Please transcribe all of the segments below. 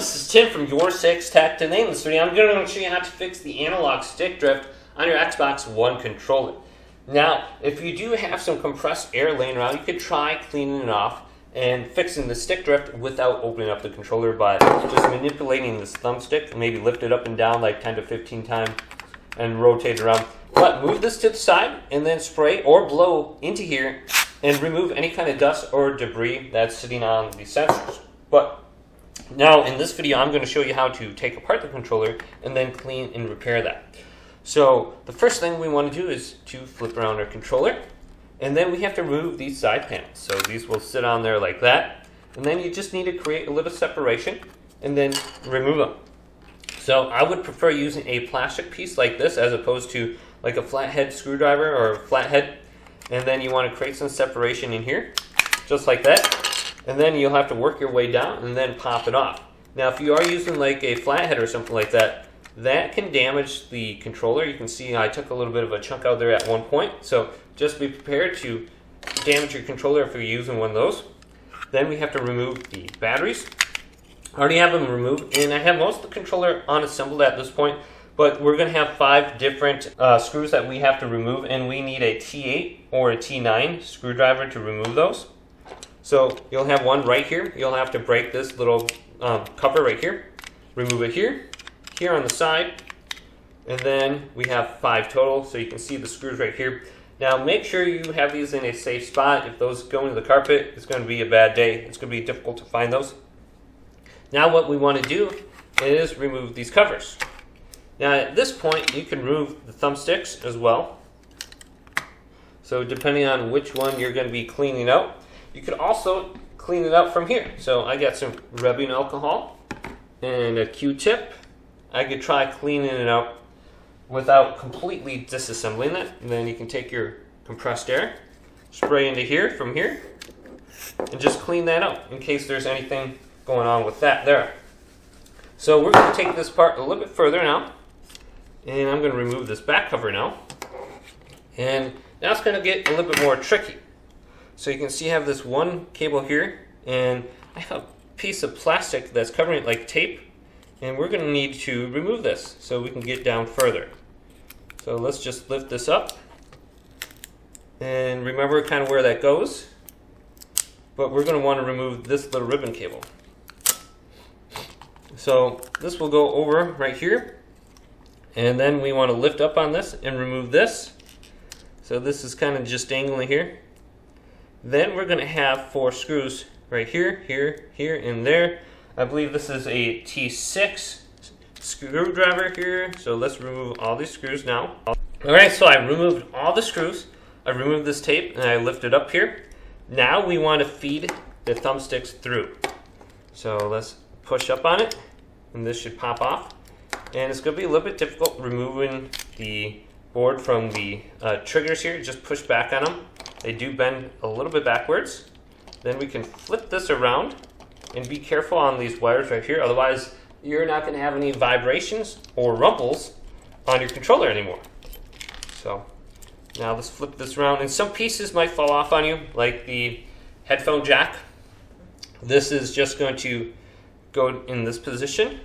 this is Tim from Your Six Tech. In this video, I'm going to show you how to fix the analog stick drift on your Xbox One controller. Now, if you do have some compressed air laying around, you could try cleaning it off and fixing the stick drift without opening up the controller by just manipulating this thumbstick, maybe lift it up and down like 10 to 15 times and rotate it around. But move this to the side and then spray or blow into here and remove any kind of dust or debris that's sitting on the sensors. But now, in this video, I'm going to show you how to take apart the controller and then clean and repair that. So, the first thing we want to do is to flip around our controller, and then we have to remove these side panels. So these will sit on there like that, and then you just need to create a little separation and then remove them. So I would prefer using a plastic piece like this as opposed to like a flathead screwdriver or a flathead. And then you want to create some separation in here, just like that and then you'll have to work your way down and then pop it off. Now, if you are using like a flathead or something like that, that can damage the controller. You can see I took a little bit of a chunk out there at one point, so just be prepared to damage your controller if you're using one of those. Then we have to remove the batteries. I already have them removed, and I have most of the controller unassembled at this point, but we're going to have five different uh, screws that we have to remove, and we need a T8 or a T9 screwdriver to remove those. So you'll have one right here. You'll have to break this little um, cover right here. Remove it here, here on the side, and then we have five total. So you can see the screws right here. Now make sure you have these in a safe spot. If those go into the carpet, it's going to be a bad day. It's going to be difficult to find those. Now what we want to do is remove these covers. Now at this point, you can remove the thumbsticks as well. So depending on which one you're going to be cleaning out, you could also clean it up from here. So I got some rubbing alcohol and a Q-tip. I could try cleaning it out without completely disassembling it. And then you can take your compressed air, spray into here from here, and just clean that out in case there's anything going on with that there. So we're going to take this part a little bit further now. And I'm going to remove this back cover now. And now it's going to get a little bit more tricky. So you can see I have this one cable here, and I have a piece of plastic that's covering it like tape, and we're going to need to remove this so we can get down further. So let's just lift this up, and remember kind of where that goes, but we're going to want to remove this little ribbon cable. So this will go over right here, and then we want to lift up on this and remove this. So this is kind of just dangling here. Then we're to have four screws right here, here, here, and there. I believe this is a T6 screwdriver here. So let's remove all these screws now. All right, so I removed all the screws. I removed this tape and I lifted it up here. Now we want to feed the thumbsticks through. So let's push up on it and this should pop off. And it's to be a little bit difficult removing the board from the uh, triggers here. Just push back on them they do bend a little bit backwards. Then we can flip this around and be careful on these wires right here. Otherwise, you're not going to have any vibrations or rumples on your controller anymore. So now let's flip this around. And some pieces might fall off on you, like the headphone jack. This is just going to go in this position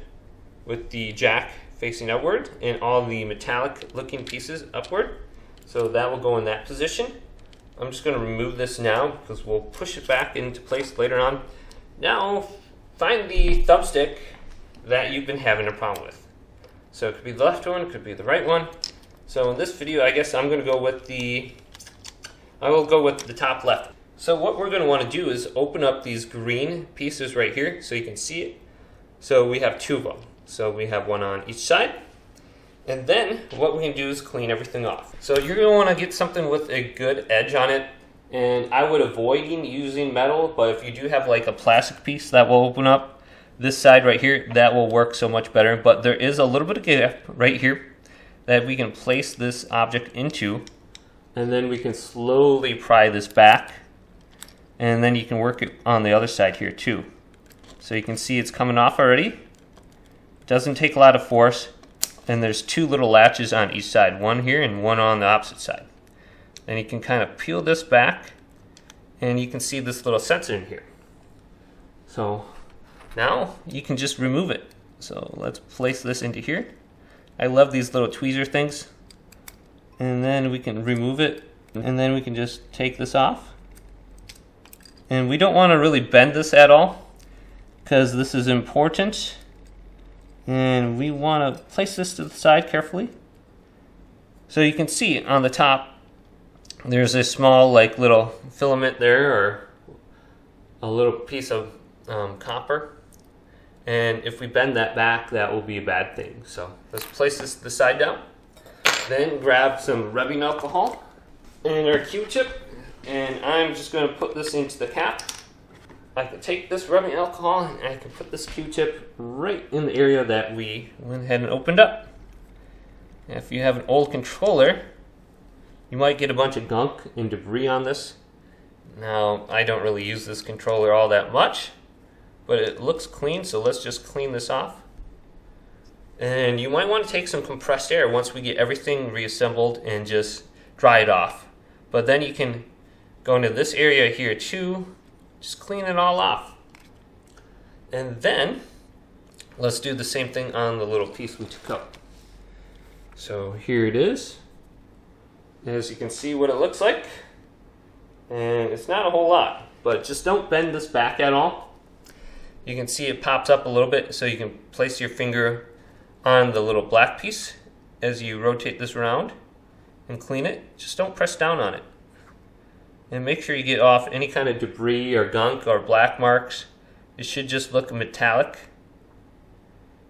with the jack facing outward and all the metallic looking pieces upward. So that will go in that position. I'm just going to remove this now because we'll push it back into place later on. Now, find the thumbstick that you've been having a problem with. So it could be the left one, it could be the right one. So in this video, I guess I'm going to go with the, I will go with the top left. So what we're going to want to do is open up these green pieces right here so you can see it. So we have two of them. So we have one on each side. And then what we can do is clean everything off. So you're want to get something with a good edge on it. And I would avoid using metal, but if you do have like a plastic piece that will open up this side right here, that will work so much better. But there is a little bit of gap right here that we can place this object into. And then we can slowly pry this back. And then you can work it on the other side here too. So you can see it's coming off already. Doesn't take a lot of force then there's two little latches on each side, one here and one on the opposite side. Then you can kind of peel this back and you can see this little sensor in here. So Now you can just remove it. So let's place this into here. I love these little tweezer things. And then we can remove it and then we can just take this off. And we don't want to really bend this at all because this is important. And we want to place this to the side carefully. So you can see on the top, there's a small like little filament there or a little piece of um, copper. And if we bend that back, that will be a bad thing. So let's place this to the side down. Then grab some rubbing alcohol and our Q-tip. And I'm just going to put this into the cap. I can take this rubbing alcohol and I can put this Q-tip right in the area that we went ahead and opened up. If you have an old controller, you might get a bunch of gunk and debris on this. Now, I don't really use this controller all that much, but it looks clean, so let's just clean this off. And you might want to take some compressed air once we get everything reassembled and just dry it off. But then you can go into this area here too, just clean it all off. And then let's do the same thing on the little piece we took out. So here it is. As you can see what it looks like. And it's not a whole lot, but just don't bend this back at all. You can see it pops up a little bit so you can place your finger on the little black piece as you rotate this around and clean it. Just don't press down on it. And make sure you get off any kind of debris or gunk or black marks. It should just look metallic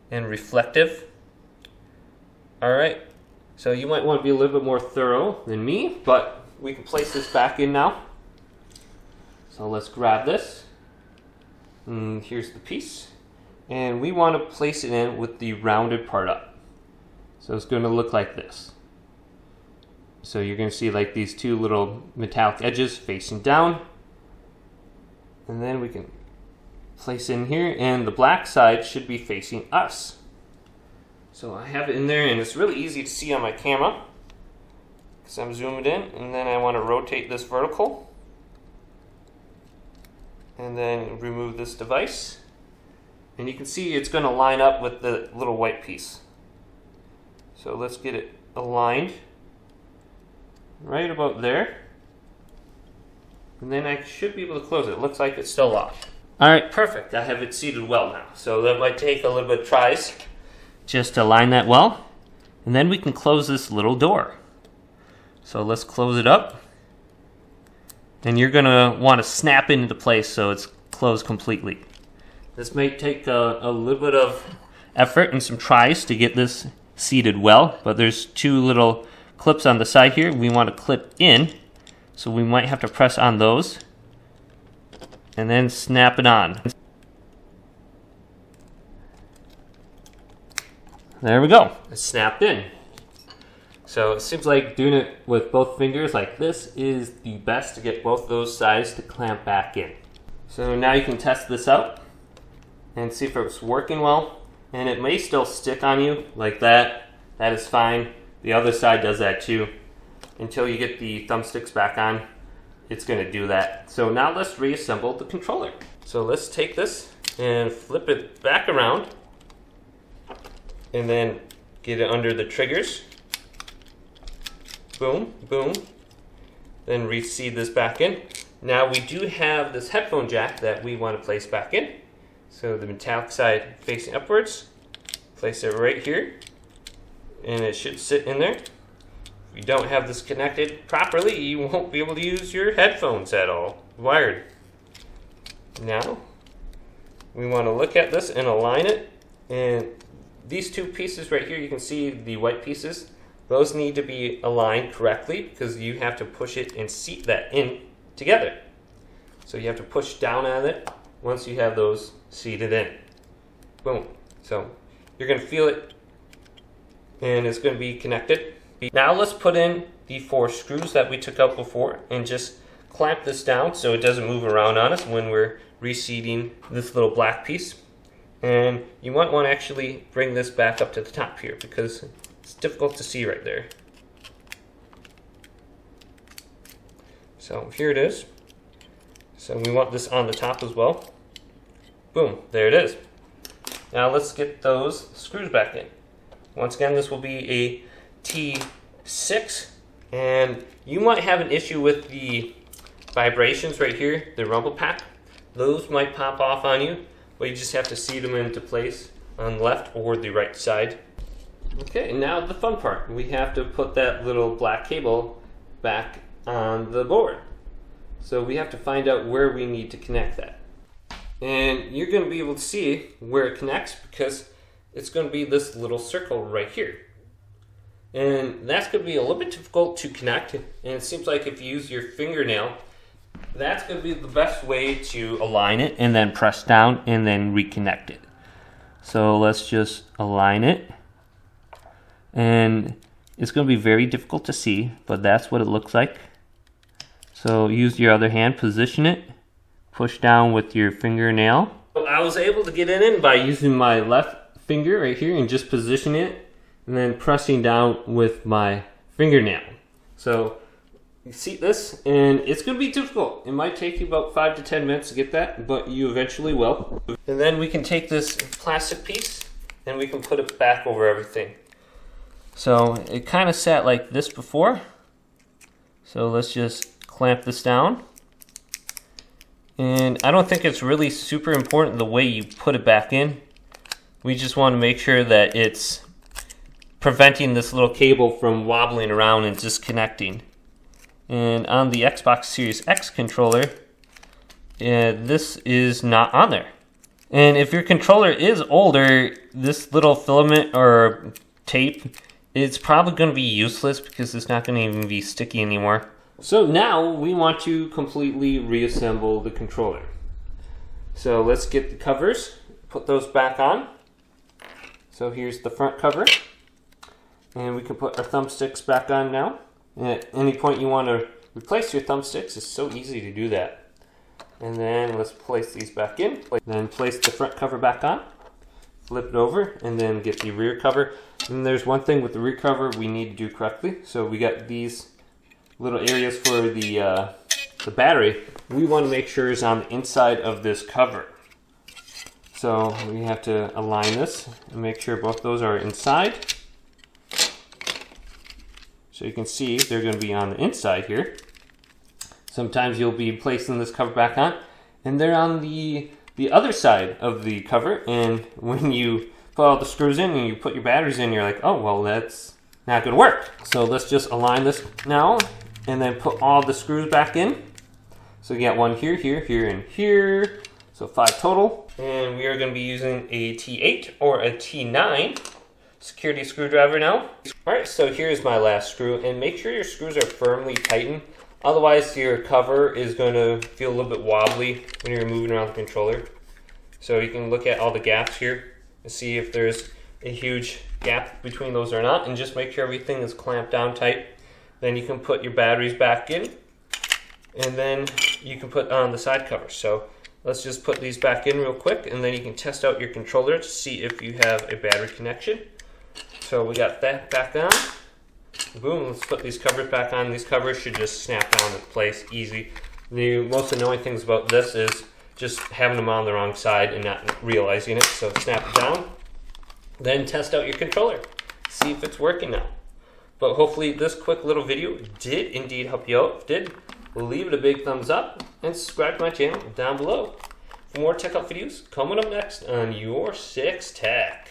and reflective. Alright, so you might want to be a little bit more thorough than me, but we can place this back in now. So let's grab this. And here's the piece. And we want to place it in with the rounded part up. So it's going to look like this. So you're going to see like these two little metallic edges facing down. And then we can place in here and the black side should be facing us. So I have it in there and it's really easy to see on my camera because I'm zoomed in and then I want to rotate this vertical and then remove this device and you can see it's going to line up with the little white piece. So let's get it aligned right about there and then I should be able to close it. It looks like it's still locked. Alright, perfect. I have it seated well now. So that might take a little bit of tries just to line that well. And then we can close this little door. So let's close it up. And you're going to want to snap into place so it's closed completely. This may take a, a little bit of effort and some tries to get this seated well, but there's two little clips on the side here we want to clip in. So we might have to press on those and then snap it on. There we go. It's snapped in. So it seems like doing it with both fingers like this is the best to get both those sides to clamp back in. So now you can test this out and see if it's working well. And it may still stick on you like that. That is fine. The other side does that too. Until you get the thumbsticks back on, it's going to do that. So now let's reassemble the controller. So let's take this and flip it back around and then get it under the triggers. Boom, boom. Then reseat this back in. Now we do have this headphone jack that we want to place back in. So the metallic side facing upwards. Place it right here. And it should sit in there. If you don't have this connected properly, you won't be able to use your headphones at all. Wired. Now, we want to look at this and align it. And these two pieces right here, you can see the white pieces. Those need to be aligned correctly because you have to push it and seat that in together. So you have to push down on it once you have those seated in. Boom. So you're going to feel it and it's going to be connected. Now let's put in the four screws that we took out before and just clamp this down so it doesn't move around on us when we're reseating this little black piece. And you might want to actually bring this back up to the top here because it's difficult to see right there. So here it is. So we want this on the top as well. Boom, there it is. Now let's get those screws back in. Once again, this will be a T6, and you might have an issue with the vibrations right here, the rumble pack. Those might pop off on you, but you just have to seat them into place on the left or the right side. Okay, now the fun part. We have to put that little black cable back on the board. So we have to find out where we need to connect that. And you're going to be able to see where it connects because it's going to be this little circle right here. And that's going to be a little bit difficult to connect. And it seems like if you use your fingernail, that's going to be the best way to align it and then press down and then reconnect it. So let's just align it. And it's going to be very difficult to see, but that's what it looks like. So use your other hand, position it, push down with your fingernail. I was able to get it in by using my left finger right here and just position it and then pressing down with my fingernail. So you see this and it's going to be difficult. It might take you about 5 to 10 minutes to get that, but you eventually will. And then we can take this plastic piece and we can put it back over everything. So it kind of sat like this before. So let's just clamp this down. And I don't think it's really super important the way you put it back in. We just want to make sure that it's preventing this little cable from wobbling around and disconnecting. And on the Xbox Series X controller, uh, this is not on there. And if your controller is older, this little filament or tape it's probably going to be useless because it's not going to even be sticky anymore. So now we want to completely reassemble the controller. So let's get the covers, put those back on. So here's the front cover. And we can put our thumbsticks back on now. And at any point you want to replace your thumbsticks, it's so easy to do that. And then let's place these back in. Then place the front cover back on flip it over and then get the rear cover. And there's one thing with the rear cover we need to do correctly. So we got these little areas for the, uh, the battery. We want to make sure is on the inside of this cover. So we have to align this and make sure both those are inside. So you can see they're going to be on the inside here. Sometimes you'll be placing this cover back on and they're on the the other side of the cover. And when you put all the screws in and you put your batteries in, you're like, oh, well, that's not going to work. So let's just align this now and then put all the screws back in. So you got one here, here, here, and here. So five total. And we are going to be using a T8 or a T9 security screwdriver now. All right, so here's my last screw. And make sure your screws are firmly tightened Otherwise, your cover is going to feel a little bit wobbly when you're moving around the controller. So you can look at all the gaps here and see if there's a huge gap between those or not, and just make sure everything is clamped down tight. Then you can put your batteries back in, and then you can put on the side cover. So let's just put these back in real quick, and then you can test out your controller to see if you have a battery connection. So we got that back on. Boom, let's put these covers back on. These covers should just snap down in place easy. The most annoying things about this is just having them on the wrong side and not realizing it. So snap it down. Then test out your controller. See if it's working now. But hopefully this quick little video did indeed help you out. If did, leave it a big thumbs up and subscribe to my channel down below. For more tech up videos coming up next on Your 6 Tech.